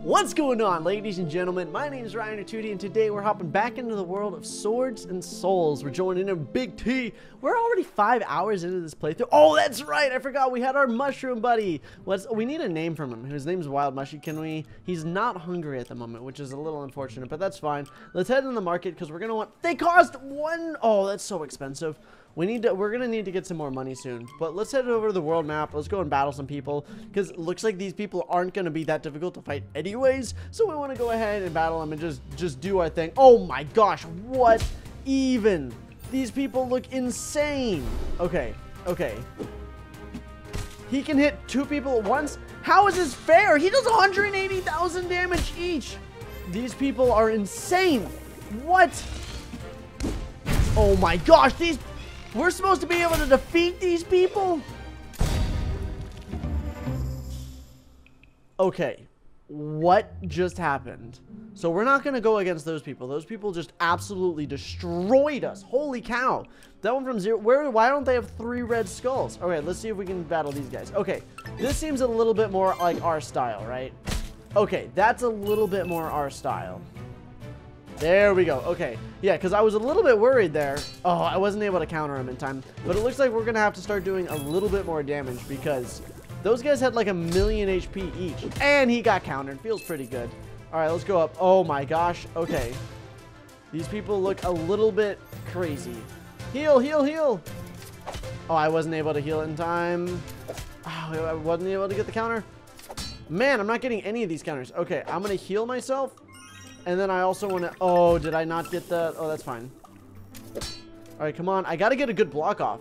What's going on, ladies and gentlemen? My name is Ryan Artuti, and today we're hopping back into the world of Swords and Souls. We're joining in a Big T. We're already five hours into this playthrough. Oh, that's right. I forgot we had our mushroom buddy. What's we need a name from him. His name's Wild Mushy. Can we? He's not hungry at the moment, which is a little unfortunate, but that's fine. Let's head in the market because we're gonna want. They cost one. Oh, that's so expensive. We need to, we're gonna need to get some more money soon. But let's head over to the world map. Let's go and battle some people. Because it looks like these people aren't gonna be that difficult to fight anyways. So we wanna go ahead and battle them and just, just do our thing. Oh my gosh, what even? These people look insane. Okay, okay. He can hit two people at once? How is this fair? He does 180,000 damage each. These people are insane. What? Oh my gosh, these we're supposed to be able to defeat these people? Okay. What just happened? So we're not going to go against those people. Those people just absolutely destroyed us. Holy cow. That one from zero. Where? Why don't they have three red skulls? Okay, let's see if we can battle these guys. Okay, this seems a little bit more like our style, right? Okay, that's a little bit more our style. There we go. Okay. Yeah, because I was a little bit worried there. Oh, I wasn't able to counter him in time. But it looks like we're going to have to start doing a little bit more damage because those guys had like a million HP each. And he got countered. Feels pretty good. All right, let's go up. Oh my gosh. Okay. These people look a little bit crazy. Heal, heal, heal. Oh, I wasn't able to heal in time. Oh, I wasn't able to get the counter. Man, I'm not getting any of these counters. Okay, I'm going to heal myself. And then I also want to... Oh, did I not get that? Oh, that's fine. All right, come on. I got to get a good block off.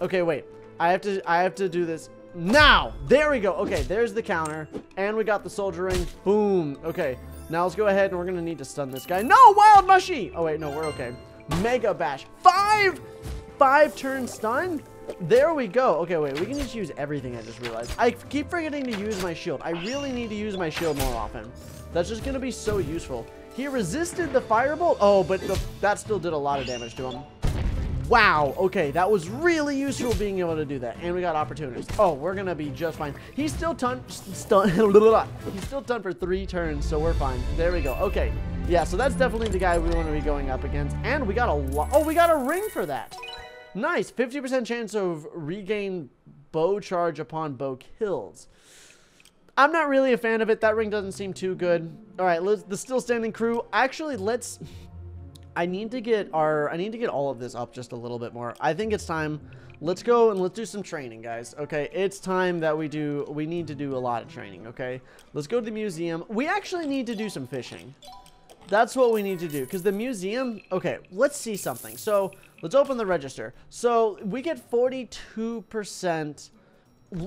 Okay, wait. I have to I have to do this now. There we go. Okay, there's the counter. And we got the soldier ring. Boom. Okay, now let's go ahead and we're going to need to stun this guy. No, Wild Mushy. Oh, wait, no, we're okay. Mega Bash. Five, five turn stun? There we go. Okay, wait, we can just use everything I just realized. I keep forgetting to use my shield. I really need to use my shield more often. That's just going to be so useful. He resisted the firebolt. Oh, but the, that still did a lot of damage to him. Wow. Okay, that was really useful being able to do that. And we got opportunities. Oh, we're going to be just fine. He's still stun. Stun, he's still done for three turns, so we're fine. There we go. Okay. Yeah, so that's definitely the guy we want to be going up against. And we got a lot. Oh, we got a ring for that. Nice. 50% chance of regain bow charge upon bow kills. I'm not really a fan of it. That ring doesn't seem too good. All right, the still standing crew. Actually, let's... I need to get our... I need to get all of this up just a little bit more. I think it's time. Let's go and let's do some training, guys. Okay, it's time that we do... We need to do a lot of training, okay? Let's go to the museum. We actually need to do some fishing. That's what we need to do. Because the museum... Okay, let's see something. So, let's open the register. So, we get 42%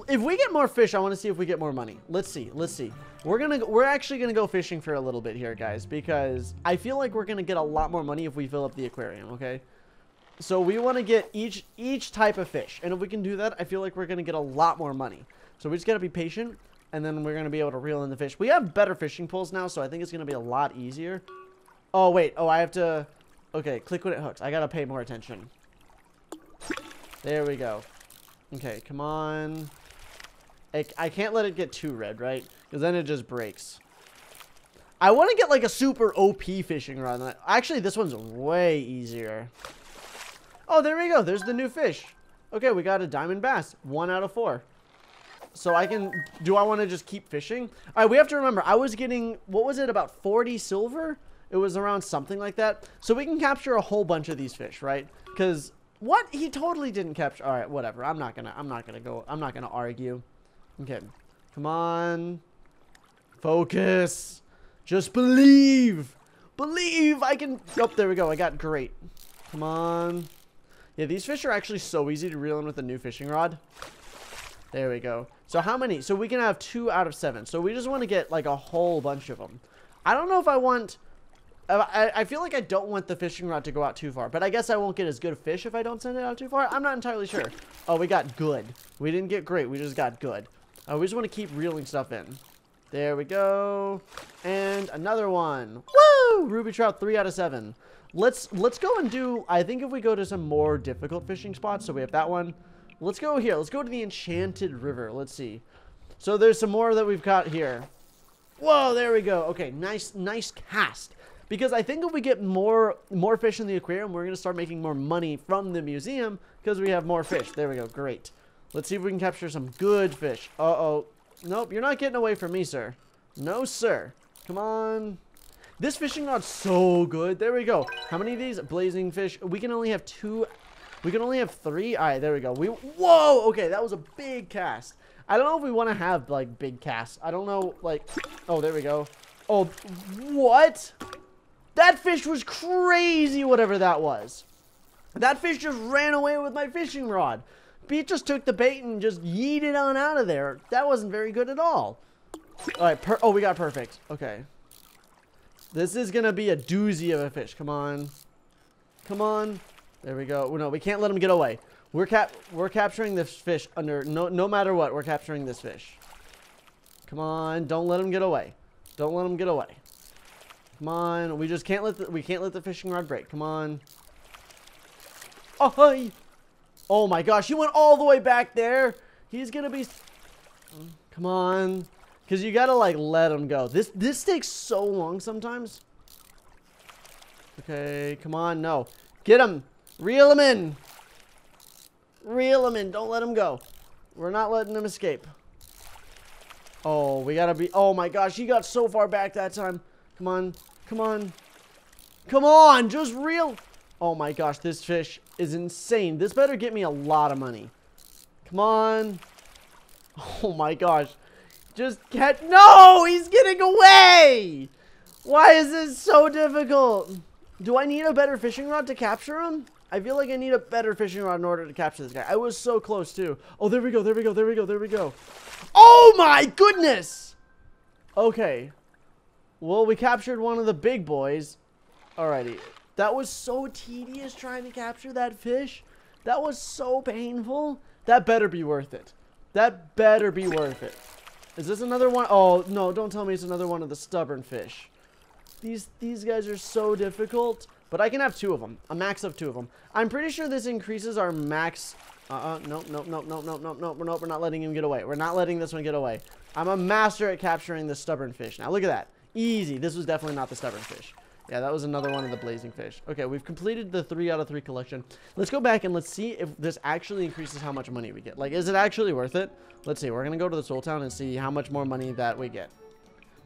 if we get more fish, I want to see if we get more money. Let's see. Let's see. We're gonna we're actually gonna go fishing for a little bit here, guys, because I feel like we're gonna get a lot more money if we fill up the aquarium. Okay. So we want to get each each type of fish, and if we can do that, I feel like we're gonna get a lot more money. So we just gotta be patient, and then we're gonna be able to reel in the fish. We have better fishing poles now, so I think it's gonna be a lot easier. Oh wait. Oh, I have to. Okay, click when it hooks. I gotta pay more attention. There we go. Okay, come on. I, I can't let it get too red, right? Because then it just breaks. I want to get like a super OP fishing rod. Actually, this one's way easier. Oh, there we go. There's the new fish. Okay, we got a diamond bass. One out of four. So I can... Do I want to just keep fishing? All right, we have to remember. I was getting... What was it? About 40 silver? It was around something like that. So we can capture a whole bunch of these fish, right? Because what? He totally didn't capture. All right, whatever. I'm not gonna. I'm not gonna go. I'm not gonna argue. Okay, come on. Focus. Just believe. Believe I can. Oh, there we go. I got great. Come on. Yeah, these fish are actually so easy to reel in with a new fishing rod. There we go. So how many? So we can have two out of seven. So we just want to get like a whole bunch of them. I don't know if I want Uh, I, I feel like I don't want the fishing rod to go out too far, but I guess I won't get as good fish if I don't send it out too far. I'm not entirely sure. Oh, we got good. We didn't get great. We just got good. Oh, we just want to keep reeling stuff in. There we go. And another one. Woo! Ruby trout, three out of seven. Let's let's go and do. I think if we go to some more difficult fishing spots, so we have that one. Let's go here. Let's go to the Enchanted River. Let's see. So there's some more that we've got here. Whoa, there we go. Okay, nice, nice cast. Because I think if we get more more fish in the aquarium, we're going to start making more money from the museum because we have more fish. There we go. Great. Let's see if we can capture some good fish. Uh-oh. Nope, you're not getting away from me, sir. No, sir. Come on. This fishing rod's so good. There we go. How many of these blazing fish? We can only have two. We can only have three. All right, there we go. We Whoa, okay, that was a big cast. I don't know if we want to have, like, big casts. I don't know, like... Oh, there we go. Oh, what? That fish was crazy, whatever that was. That fish just ran away with my fishing rod. Pete just took the bait and just yeeted on out of there. That wasn't very good at all. All right, oh, we got perfect. Okay. This is going to be a doozy of a fish. Come on. Come on. There we go. No, we can't let him get away. We're cap we're capturing this fish under no no matter what. We're capturing this fish. Come on, don't let him get away. Don't let him get away. Come on, we just can't let the, we can't let the fishing rod break. Come on. Oh, hi. oh my gosh, he went all the way back there. He's gonna be. Come on, because you gotta like let him go. This this takes so long sometimes. Okay, come on, no, get him, reel him in. Reel him in. Don't let him go. We're not letting him escape. Oh, we gotta be... Oh my gosh, he got so far back that time. Come on. Come on. Come on, just reel... Oh my gosh, this fish is insane. This better get me a lot of money. Come on. Oh my gosh. Just get... No! He's getting away! Why is this so difficult? Do I need a better fishing rod to capture him? I feel like I need a better fishing rod in order to capture this guy. I was so close too. Oh, there we go, there we go, there we go, there we go. Oh my goodness! Okay. Well, we captured one of the big boys. Alrighty. That was so tedious trying to capture that fish. That was so painful. That better be worth it. That better be worth it. Is this another one? Oh, no, don't tell me it's another one of the stubborn fish. These, these guys are so difficult. But I can have two of them. A max of two of them. I'm pretty sure this increases our max... Uh-uh. Nope, nope, nope, nope, nope, nope, nope. Nope, we're not letting him get away. We're not letting this one get away. I'm a master at capturing the stubborn fish. Now, look at that. Easy. This was definitely not the stubborn fish. Yeah, that was another one of the blazing fish. Okay, we've completed the three out of three collection. Let's go back and let's see if this actually increases how much money we get. Like, is it actually worth it? Let's see. We're going to go to the Soul Town and see how much more money that we get.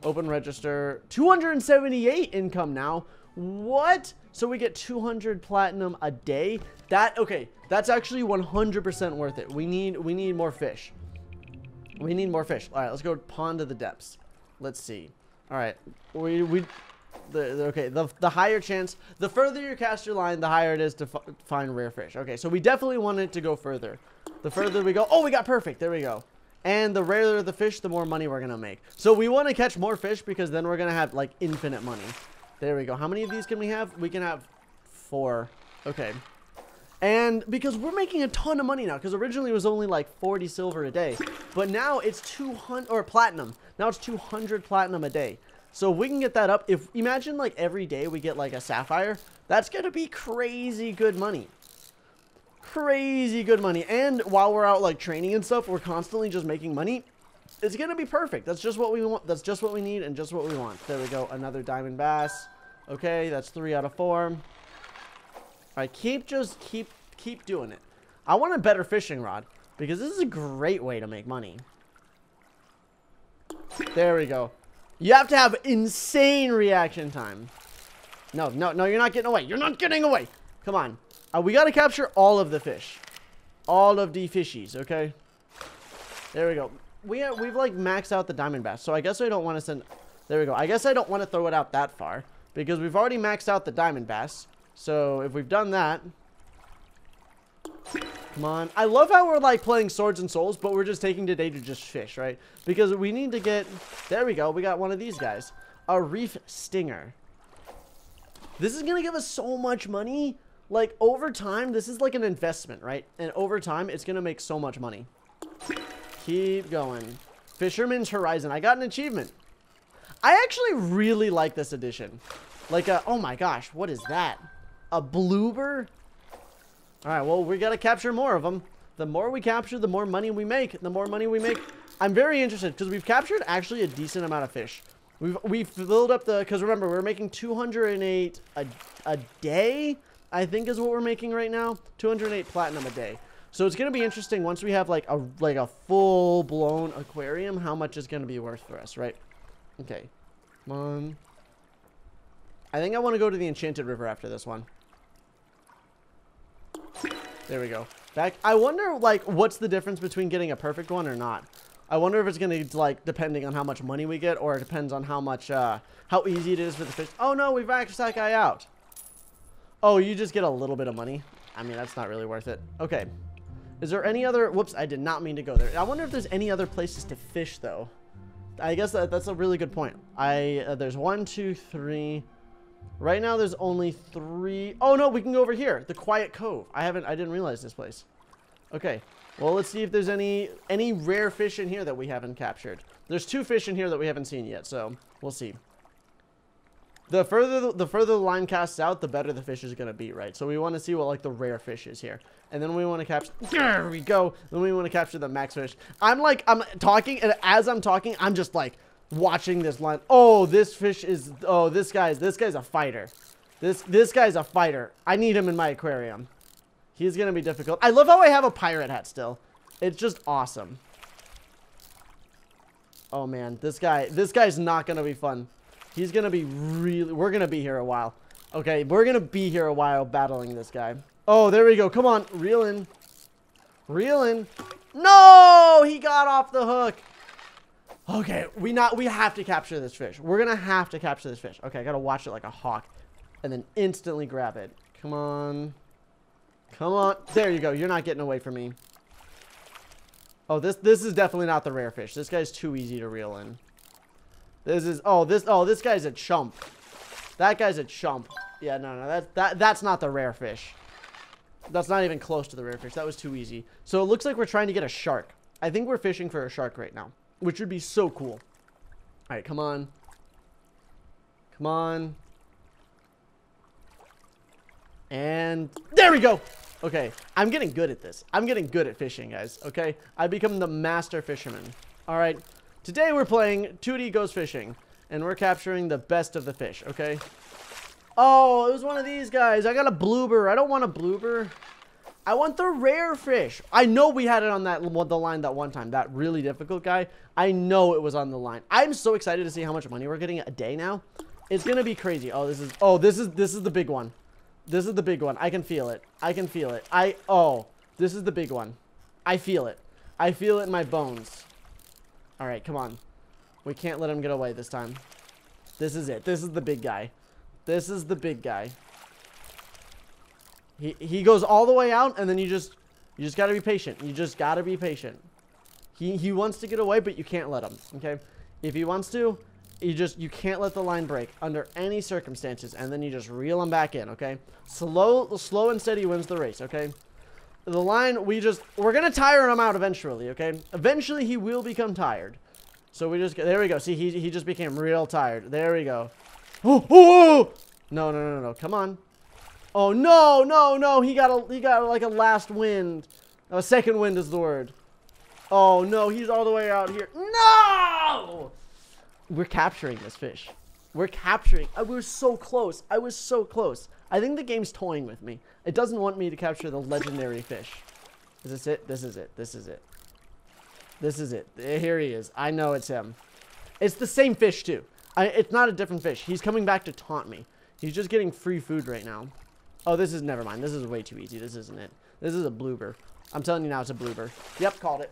Open register. 278 income now. What? So we get 200 platinum a day? That, okay, that's actually 100% worth it. We need, we need more fish. We need more fish. All right, let's go pond to the depths. Let's see. All right, we, we, the, okay, the, the higher chance, the further you cast your line, the higher it is to find rare fish. Okay, so we definitely want it to go further. The further we go, oh, we got perfect. There we go. And the rarer the fish, the more money we're going to make. So we want to catch more fish because then we're going to have like infinite money. There we go. How many of these can we have? We can have four. Okay. And because we're making a ton of money now, because originally it was only like 40 silver a day, but now it's 200, or platinum. Now it's 200 platinum a day. So we can get that up. If imagine like every day we get like a sapphire, that's going to be crazy good money. Crazy good money. And while we're out like training and stuff, we're constantly just making money it's gonna be perfect. That's just what we want. That's just what we need and just what we want. There we go. Another diamond bass. Okay, that's three out of four. Right, keep just keep keep doing it. I want a better fishing rod because this is a great way to make money. There we go. You have to have insane reaction time. No, no, no, you're not getting away. You're not getting away. Come on. Uh, we got to capture all of the fish. All of the fishies, okay? There we go we have, we've like maxed out the diamond bass, so I guess I don't want to send. There we go. I guess I don't want to throw it out that far because we've already maxed out the diamond bass. So if we've done that, come on. I love how we're like playing swords and souls, but we're just taking today to just fish, right? Because we need to get. There we go. We got one of these guys, a reef stinger. This is gonna give us so much money. Like over time, this is like an investment, right? And over time, it's gonna make so much money. Keep going. Fisherman's Horizon. I got an achievement. I actually really like this edition. Like a, oh my gosh, what is that? A bloober? Alright, well, we gotta capture more of them. The more we capture, the more money we make. The more money we make. I'm very interested because we've captured actually a decent amount of fish. We've we've filled up the because remember we're making 208 a a day. I think is what we're making right now. 208 platinum a day. So it's gonna be interesting once we have like a like a full blown aquarium. How much is gonna be worth for us, right? Okay, come on. I think I want to go to the Enchanted River after this one. There we go. Back. I wonder, like, what's the difference between getting a perfect one or not? I wonder if it's going to, like, depending on how much money we get, or it depends on how much, uh, how easy it is for the fish. Oh, no, we've maxed that guy out. Oh, you just get a little bit of money. I mean, that's not really worth it. Okay. Is there any other... Whoops, I did not mean to go there. I wonder if there's any other places to fish, though. I guess that, that's a really good point. I uh, There's one, two, three... Right now, there's only three... Oh, no, we can go over here. The Quiet Cove. I haven't... I didn't realize this place. Okay. Well, let's see if there's any any rare fish in here that we haven't captured. There's two fish in here that we haven't seen yet, so we'll see. The further the further the line casts out, the better the fish is going to be, right? So we want to see what, like, the rare fish is here. And then we want to capture... There we go. Then we want to capture the max fish. I'm, like, I'm talking, and as I'm talking, I'm just, like watching this line. Oh, this fish is, oh, this guy's, this guy's a fighter. This, this guy's a fighter. I need him in my aquarium. He's going to be difficult. I love how I have a pirate hat still. It's just awesome. Oh, man. This guy, this guy's not going to be fun. He's going to be really, we're going to be here a while. Okay, we're going to be here a while battling this guy. Oh, there we go. Come on. Reel in. Reel in. No! He got off the hook. Okay, we not we have to capture this fish. We're gonna have to capture this fish. Okay, I gotta watch it like a hawk, and then instantly grab it. Come on, come on. There you go. You're not getting away from me. Oh, this this is definitely not the rare fish. This guy's too easy to reel in. This is oh this oh this guy's a chump. That guy's a chump. Yeah, no, no, that that that's not the rare fish. That's not even close to the rare fish. That was too easy. So it looks like we're trying to get a shark. I think we're fishing for a shark right now. Which would be so cool. All right, come on. Come on. And there we go. Okay, I'm getting good at this. I'm getting good at fishing, guys. Okay, I become the master fisherman. All right, today we're playing Tewtiy Goes Fishing, and we're capturing the best of the fish, okay? Oh, it was one of these guys. I got a bloober. I don't want a bloober. I want the rare fish. I know we had it on that the line that one time. That really difficult guy. I know it was on the line. I'm so excited to see how much money we're getting a day now. It's gonna be crazy. Oh, this is oh this is this is the big one. This is the big one. I can feel it. I can feel it. I oh this is the big one. I feel it. I feel it in my bones. All right, come on. We can't let him get away this time. This is it. This is the big guy. This is the big guy. He, he goes all the way out, and then you just, you just gotta be patient. You just gotta be patient. He, he wants to get away, but you can't let him, okay? If he wants to, you just, you can't let the line break under any circumstances, and then you just reel him back in, okay? Slow, slow and steady wins the race, okay? The line, we just, we're gonna tire him out eventually, okay? Eventually, he will become tired. So we just, there we go. See, he, he just became real tired. There we go. Oh, oh! No, no, no, no, come on. Oh no, no, no! He got a he got like a last wind. A second wind is the word. Oh no, he's all the way out here. No! We're capturing this fish. We're capturing. I was so close. I was so close. I think the game's toying with me. It doesn't want me to capture the legendary fish. Is this it? This is it. This is it. This is it. Eh, here he is. I know it's him. It's the same fish too. I, it's not a different fish. He's coming back to taunt me. He's just getting free food right now. Oh, this is, never mind. This is way too easy. This isn't it. This is a bloober. I'm telling you now, it's a bloober. Yep, called it.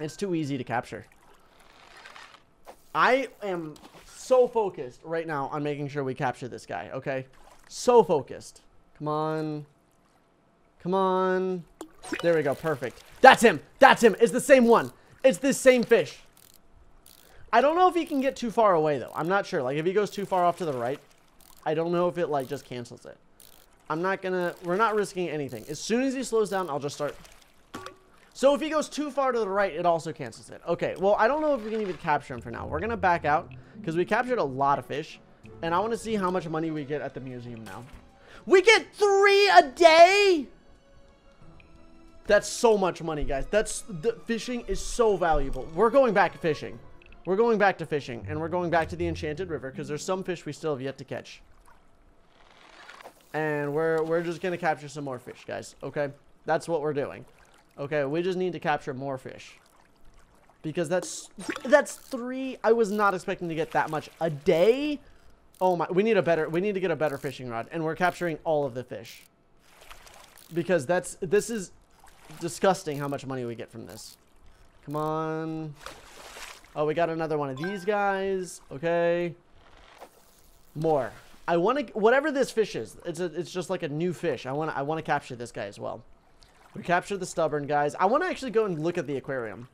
It's too easy to capture. I am so focused right now on making sure we capture this guy, okay? So focused. Come on. Come on. There we go. Perfect. That's him. That's him. It's the same one. It's this same fish. I don't know if he can get too far away, though. I'm not sure. Like, if he goes too far off to the right, I don't know if it, like, just cancels it. I'm not gonna, we're not risking anything. As soon as he slows down, I'll just start. So if he goes too far to the right, it also cancels it. Okay, well, I don't know if we can even capture him for now. We're gonna back out because we captured a lot of fish. And I want to see how much money we get at the museum now. We get three a day? That's so much money, guys. That's, the fishing is so valuable. We're going back to fishing. we're going back to fishing, and we're going back to the Enchanted River, because there's some fish we still have yet to catch. And we're, we're just to capture some more fish, guys, okay? That's what we're doing. Okay, we just need to capture more fish. Because that's, that's three, I was not expecting to get that much a day. Oh my, we need a better, we need to get a better fishing rod, and we're capturing all of the fish. Because that's, this is disgusting how much money we get from this. Come on. Oh, we got another one of these guys. Okay. More. I want to whatever this fish is. It's a, it's just like a new fish. I want I want to capture this guy as well. We capture the stubborn guys. I want to actually go and look at the aquarium.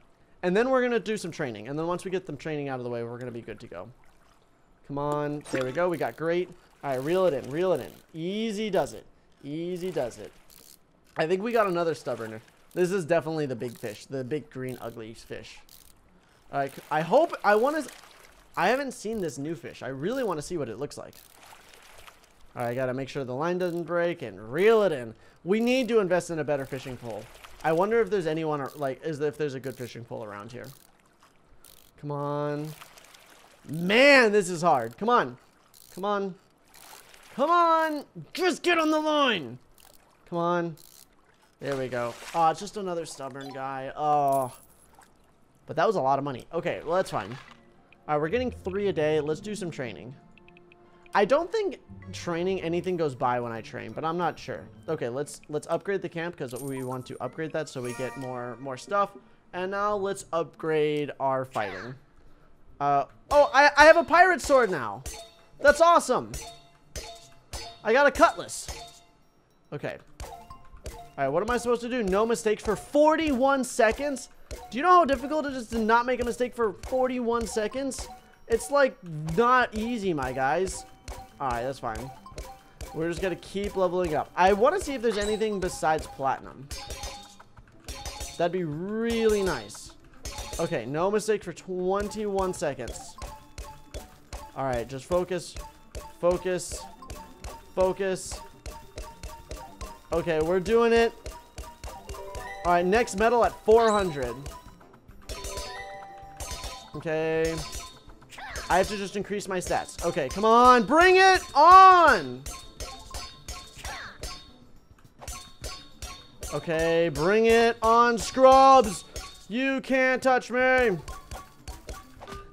And then we're going to do some training. And then once we get them training out of the way, we're going to be good to go. Come on. There we go. We got great. All right, reel it in. Reel it in. Easy does it. Easy does it. I think we got another stubborner. This is definitely the big fish. The big green ugly fish. All right. I hope... I want to... I haven't seen this new fish. I really want to see what it looks like. All right, I got to make sure the line doesn't break and reel it in. We need to invest in a better fishing pole. I wonder if there's anyone, like, is if there's a good fishing pole around here. Come on. Man, this is hard. Come on. Come on. Come on. Just get on the line. Come on. There we go. Oh, it's just another stubborn guy. Oh. But that was a lot of money. Okay, well, that's fine. All right, we're getting three a day. Let's do some training. I don't think training anything goes by when I train, but I'm not sure. Okay, let's let's upgrade the camp because we want to upgrade that so we get more more stuff. And now let's upgrade our fighting. Uh, oh, I, I have a pirate sword now. That's awesome. I got a cutlass. Okay. All right, what am I supposed to do? No mistakes for 41 seconds? Do you know how difficult it is to not make a mistake for 41 seconds? It's like not easy, my guys. Alright, that's fine. We're just gonna keep leveling up. I want to see if there's anything besides platinum. That'd be really nice. Okay, no mistake for 21 seconds. Alright, just focus. Focus. Focus. Okay, we're doing it. Alright, next medal at 400. Okay. I have to just increase my stats. Okay, come on. Bring it on. Okay, bring it on, scrubs. You can't touch me.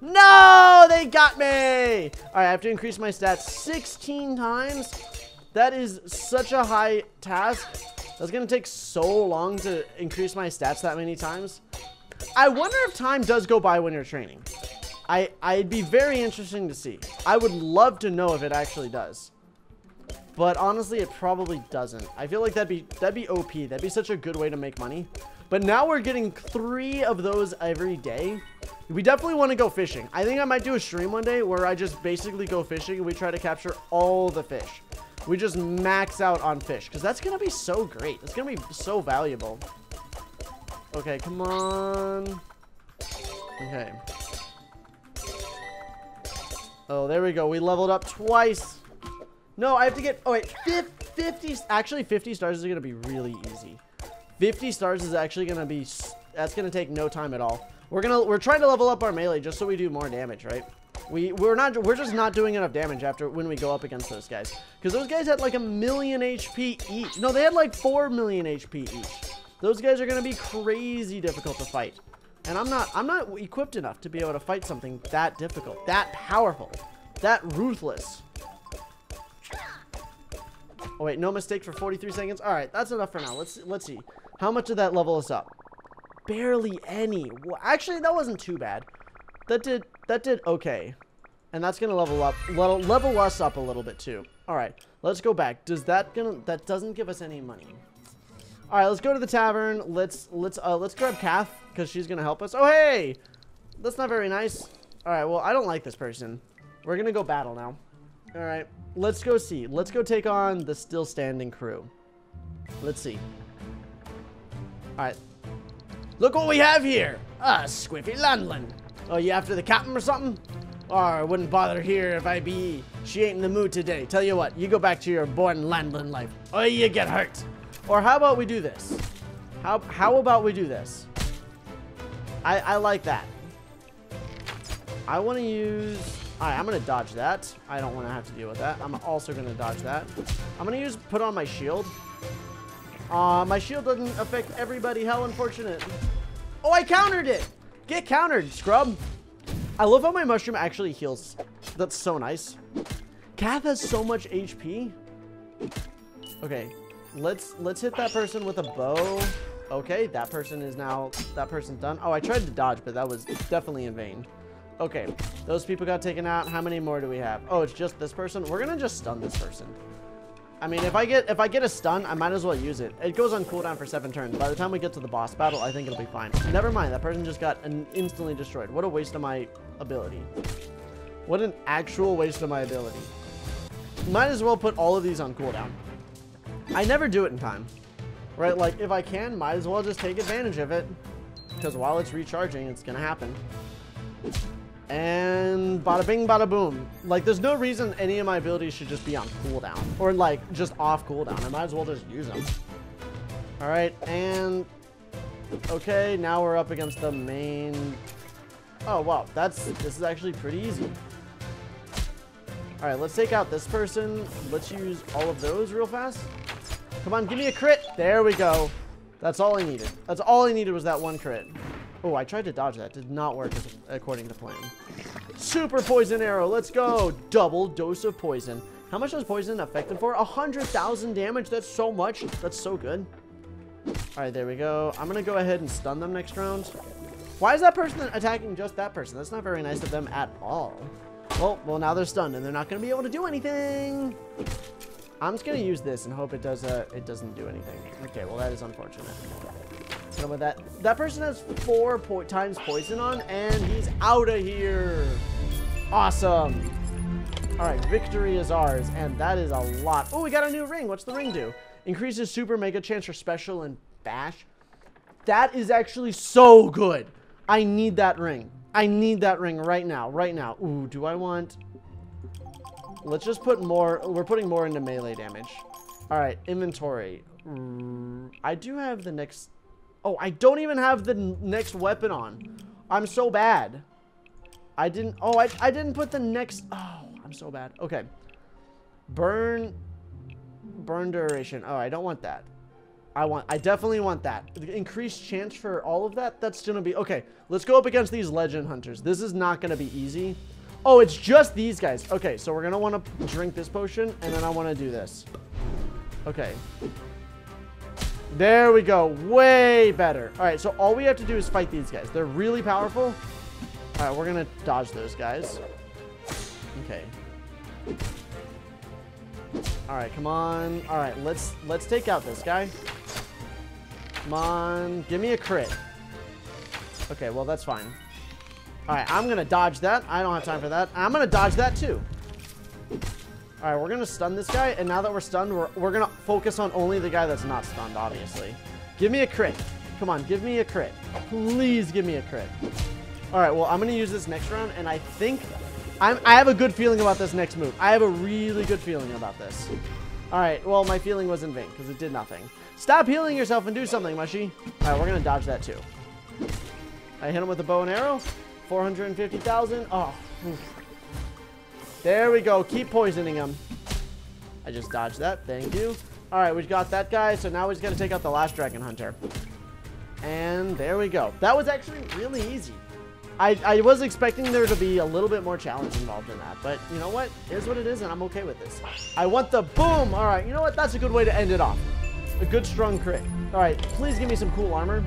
No, they got me. All right, I have to increase my stats 16 times. That is such a high task. That's to take so long to increase my stats that many times. I wonder if time does go by when you're training. I, I'd be very interesting to see. I would love to know if it actually does. But honestly, it probably doesn't. I feel like that'd be that'd be OP. That'd be such a good way to make money. But now we're getting three of those every day. We definitely want to go fishing. I think I might do a stream one day where I just basically go fishing and we try to capture all the fish. We just max out on fish because that's going to be so great. It's going to be so valuable. Okay, come on. Okay. Oh, there we go. We leveled up twice. No, I have to get... Oh, wait. 50... Actually, 50 stars is going to be really easy. 50 stars is actually going to be... That's going to take no time at all. We're going to... We're trying to level up our melee just so we do more damage, right? We, we're not... We're just not doing enough damage after... When we go up against those guys. Because those guys had like a million HP each. No, they had like 4 million HP each. Those guys are going to be crazy difficult to fight. And I'm not I'm not equipped enough to be able to fight something that difficult, that powerful, that ruthless. Oh wait, no mistake for 43 seconds. All right, that's enough for now. Let's let's see. How much did that level us up? Barely any. Well, actually, that wasn't too bad. That did that did okay. And that's gonna level up level level us up a little bit too. All right, let's go back. Does that gonna that doesn't give us any money? All right, let's go to the tavern. Let's let's uh let's grab Kath because she's gonna help us. Oh hey, that's not very nice. All right, well I don't like this person. We're gonna go battle now. All right, let's go see. Let's go take on the still standing crew. Let's see. All right, look what we have here. Ah, Squiffy Landlin. Oh, you after the captain or something? Oh, I wouldn't bother here if I be. She ain't in the mood today. Tell you what, you go back to your born Landlin life. Or you get hurt. Or how about we do this? How, how about we do this? I, I like that. I want to use... Alright, I'm going to dodge that. I don't want to have to deal with that. I'm also going to dodge that. I'm going to use put on my shield. Uh, my shield doesn't affect everybody. How unfortunate. Oh, I countered it. Get countered, scrub. I love how my mushroom actually heals. That's so nice. Kath has so much HP. Okay, let's let's hit that person with a bow. Okay, that person is now that person's done. Oh, I tried to dodge, but that was definitely in vain. Okay, those people got taken out. How many more do we have? Oh, it's just this person. We're gonna just stun this person. I mean, if I get if I get a stun, I might as well use it. It goes on cooldown for seven turns. By the time we get to the boss battle, I think it'll be fine. Never mind, that person just got an instantly destroyed. What a waste of my ability. What an actual waste of my ability. Might as well put all of these on cooldown. I never do it in time. Right, like, if I can, might as well just take advantage of it. Because while it's recharging, it's gonna happen. And bada bing, bada boom. Like, there's no reason any of my abilities should just be on cooldown. Or, like, just off cooldown. I might as well just use them. Alright, and... Okay, now we're up against the main... Oh, wow. That's... This is actually pretty easy. Alright, let's take out this person. Let's use all of those real fast. Come on, give me a crit. There we go. That's all I needed. That's all I needed was that one crit. Oh, I tried to dodge that. Did not work according to plan. Super poison arrow. Let's go. Double dose of poison. How much does poison affect them for? 100,000 damage. That's so much. That's so good. All right, there we go. I'm going to go ahead and stun them next round. Why is that person attacking just that person? That's not very nice of them at all. Well, well, now they're stunned and they're not going to be able to do anything. I'm just to use this and hope it does. Uh, it doesn't do anything. Okay, well, that is unfortunate with that. That person has four po times poison on, and he's out of here. Awesome. All right, victory is ours, and that is a lot. Oh, we got a new ring. What's the ring do? Increases super mega chance for special and bash. That is actually so good. I need that ring. I need that ring right now, right now. Ooh, do I want... Let's just put more... We're putting more into melee damage. All right, inventory. Mm, I do have the next Oh, I don't even have the next weapon on. I'm so bad. I didn't... Oh, I, I didn't put the next... Oh, I'm so bad. Okay. Burn... Burn duration. Oh, I don't want that. I want... I definitely want that. Increased chance for all of that? That's gonna be... Okay, let's go up against these legend hunters. This is not gonna be easy. Oh, it's just these guys. Okay, so we're gonna want to drink this potion, and then I want to do this. Okay. There we go. Way better. All right, so all we have to do is fight these guys. They're really powerful. All right, we're to dodge those guys. Okay. All right, come on. All right, let's let's take out this guy. Come on. Give me a crit. Okay, well, that's fine. All right, I'm to dodge that. I don't have time for that. I'm to dodge that, too. All right, we're to stun this guy, and now that we're stunned, we're, we're to focus on only the guy that's not stunned, obviously. Give me a crit. Come on, give me a crit. Please give me a crit. All right, well, I'm to use this next round, and I think... I'm, I have a good feeling about this next move. I have a really good feeling about this. All right, well, my feeling was in vain, because it did nothing. Stop healing yourself and do something, Mushy. All right, we're to dodge that, too. I hit him with a bow and arrow. 450,000. Oh. There we go. Keep poisoning him. I just dodged that. Thank you. All right, we've got that guy. So now just got to take out the last Dragon Hunter. And there we go. That was actually really easy. I, I was expecting there to be a little bit more challenge involved in that. But you know what? It is what it is, and I'm okay with this. I want the boom. All right, you know what? That's a good way to end it off. A good strong crit. All right, please give me some cool armor.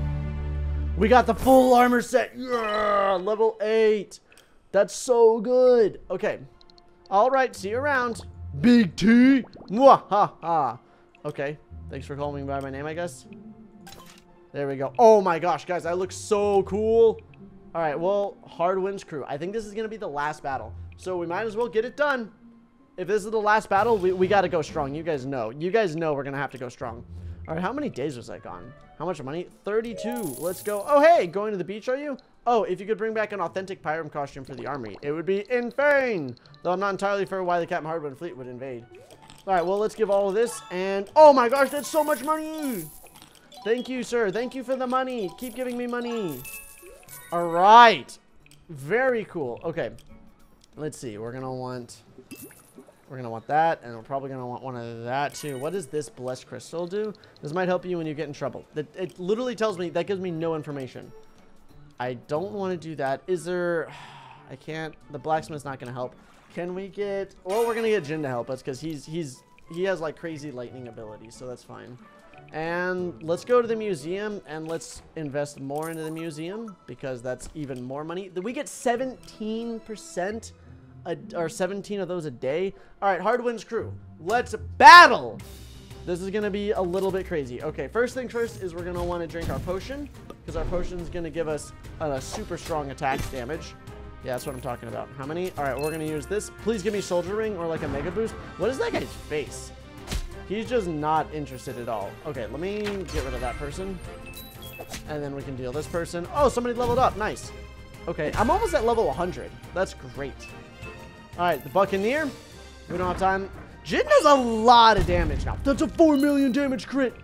We got the full armor set. Yeah, level 8. That's so good. Okay, all right, see you around. Big T. Mwahaha. Okay, thanks for calling me by my name, I guess. There we go. Oh my gosh, guys, I look so cool. All right, well, Hard Winds Crew. I think this is going to be the last battle. So we might as well get it done. If this is the last battle, we, we got to go strong. You guys know. You guys know we're going to have to go strong. All right, how many days was that gone? How much money? 32. Let's go. Oh, hey, going to the beach, are you? Oh, if you could bring back an authentic Pyram costume for the army, it would be insane. Though I'm not entirely sure why the Captain Hardwind fleet would invade. All right, well, let's give all of this. And, oh my gosh, that's so much money. Thank you, sir. Thank you for the money. Keep giving me money. All right. Very cool. Okay. Let's see. We're to want... We're going to want that, and we're probably going to want one of that, too. What does this blessed crystal do? This might help you when you get in trouble. It, it literally tells me... That gives me no information. I don't want to do that. Is there... I can't... The blacksmith's not going to help. Can we get... Well, we're going to get Jin to help us, because he's... he's he has, like, crazy lightning abilities, so that's fine. And let's go to the museum and let's invest more into the museum because that's even more money. We get 17% a, or 17 of those a day. All right, Hardwinds crew, let's battle. This is going to be a little bit crazy. Okay, first thing first is we're going to want to drink our potion because our potion is going to give us a, a super strong attack damage. Yeah, that's what I'm talking about. How many? All right, we're going to use this. Please give me Soldier Ring or like a Mega Boost. What is that guy's face? He's just not interested at all. Okay, let me get rid of that person. And then we can deal this person. Oh, somebody leveled up. Nice. Okay, I'm almost at level 100. That's great. All right, the Buccaneer. We don't have time. Jin does a lot of damage now. That's a 4 million damage crit.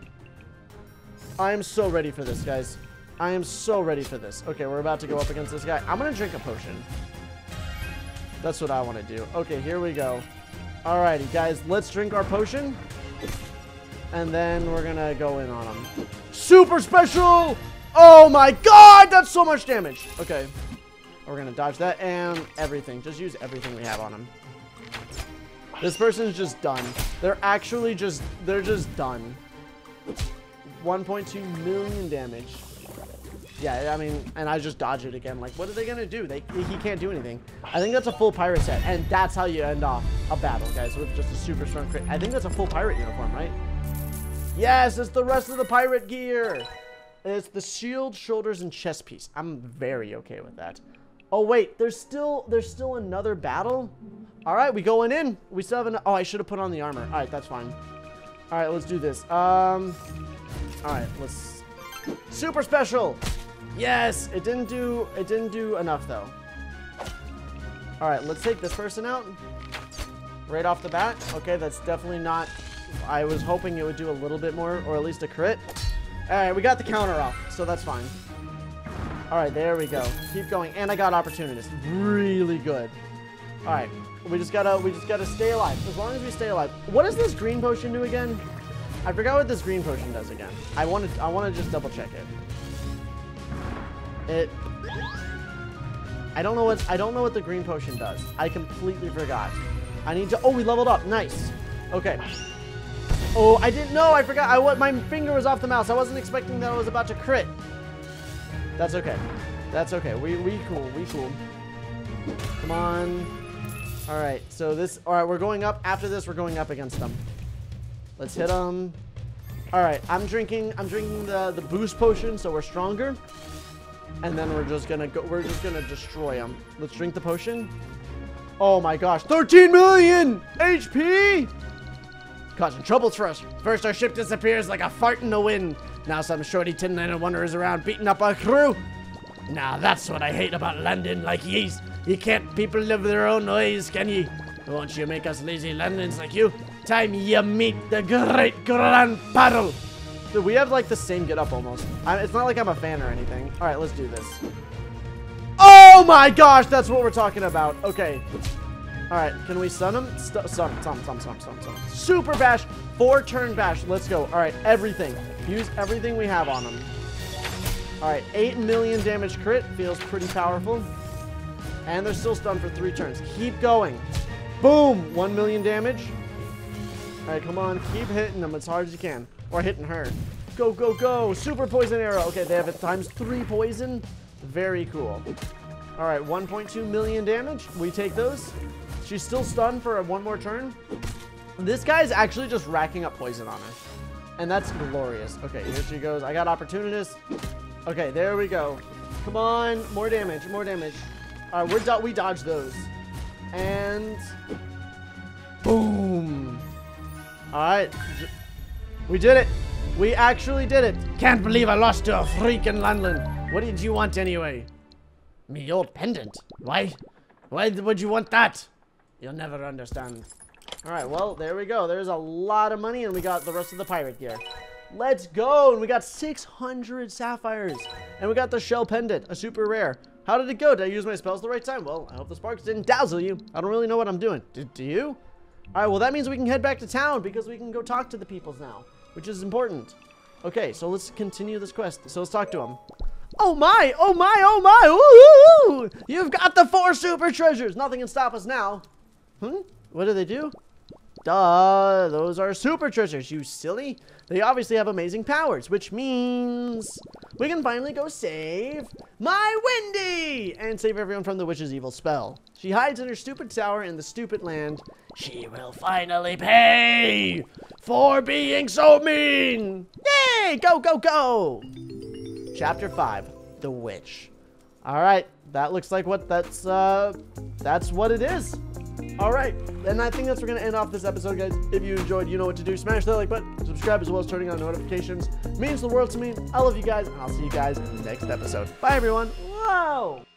I am so ready for this, guys. I am so ready for this. Okay, we're about to go up against this guy. I'm going to drink a potion. That's what I want to do. Okay, here we go. Alrighty, guys, let's drink our potion. And then we're gonna go in on him. Super special! Oh my god, that's so much damage. Okay, we're gonna dodge that and everything. Just use everything we have on him. This person's just done. They're actually just, they're just done. 1.2 million damage. Yeah, I mean, and I just dodge it again. Like, what are they going to do? They He can't do anything. I think that's a full pirate set, and that's how you end off a battle, guys, with just a super strong crit. I think that's a full pirate uniform, right? Yes, it's the rest of the pirate gear. It's the shield, shoulders, and chest piece. I'm very okay with that. Oh, wait, there's still there's still another battle? All right, we going in. We still have an... Oh, I should have put on the armor. All right, that's fine. All right, let's do this. Um, All right, let's... Super special! Yes, it didn't do it didn't do enough though. All right, let's take this person out right off the bat. Okay, that's definitely not. I was hoping it would do a little bit more, or at least a crit. All right, we got the counter off, so that's fine. All right, there we go. Keep going, and I got opportunist. Really good. All right, we just gotta we just gotta stay alive. As long as we stay alive. What does this green potion do again? I forgot what this green potion does again. I want to I want to just double check it. It. I don't know what I don't know what the green potion does. I completely forgot. I need to. Oh, we leveled up. Nice. Okay. Oh, I didn't know. I forgot. I what my finger was off the mouse. I wasn't expecting that I was about to crit. That's okay. That's okay. We we cool. We cool. Come on. All right. So this. All right. We're going up. After this, we're going up against them. Let's hit them. All right. I'm drinking. I'm drinking the the boost potion, so we're stronger and then we're just gonna go we're just gonna destroy them let's drink the potion oh my gosh 13 million hp causing troubles for us first our ship disappears like a fart in the wind now some shorty tin man wanderers around beating up our crew now that's what i hate about london like yeast you can't people live their own ways can ye won't you make us lazy londons like you time you meet the great grand paddle Dude, we have like the same get up almost. I, it's not like I'm a fan or anything. All right, let's do this. Oh my gosh, that's what we're talking about. Okay. All right, can we stun him? St stun, stun, stun, stun, stun, stun. Super bash, four turn bash. Let's go. All right, everything. Use everything we have on him. All right, 8 million damage crit. Feels pretty powerful. And they're still stunned for three turns. Keep going. Boom, 1 million damage. All right, come on. Keep hitting them as hard as you can. Or hitting her. Go, go, go. Super poison arrow. Okay, they have it times three poison. Very cool. All right, 1.2 million damage. We take those. She's still stunned for one more turn. This guy's actually just racking up poison on her. And that's glorious. Okay, here she goes. I got opportunist. Okay, there we go. Come on. More damage. More damage. All right, we're do we dodge those. And... Boom. All right. We did it. We actually did it. Can't believe I lost to a freaking London. What did you want anyway? Me old pendant. Why? Why would you want that? You'll never understand. All right, well, there we go. There's a lot of money, and we got the rest of the pirate gear. Let's go! And we got 600 sapphires. And we got the shell pendant, a super rare. How did it go? Did I use my spells the right time? Well, I hope the sparks didn't dazzle you. I don't really know what I'm doing. Do, you? All right, well, that means we can head back to town because we can go talk to the peoples now, which is important. Okay, so let's continue this quest. So let's talk to them. Oh my, oh my, oh my, You've got the four super treasures. Nothing can stop us now. Hmm? What do they do? Duh, those are super treasures, you silly. They obviously have amazing powers, which means we can finally go save my Wendy and save everyone from the witch's evil spell. She hides in her stupid tower in the stupid land. She will finally pay for being so mean. Yay, go, go, go. Chapter 5, The Witch. All right, that looks like what that's, uh, that's what it is. All right, and I think that's we're gonna end off this episode, guys. If you enjoyed, you know what to do. Smash that like button, subscribe, as well as turning on notifications. It means the world to me. I love you guys, and I'll see you guys in the next episode. Bye, everyone. Whoa!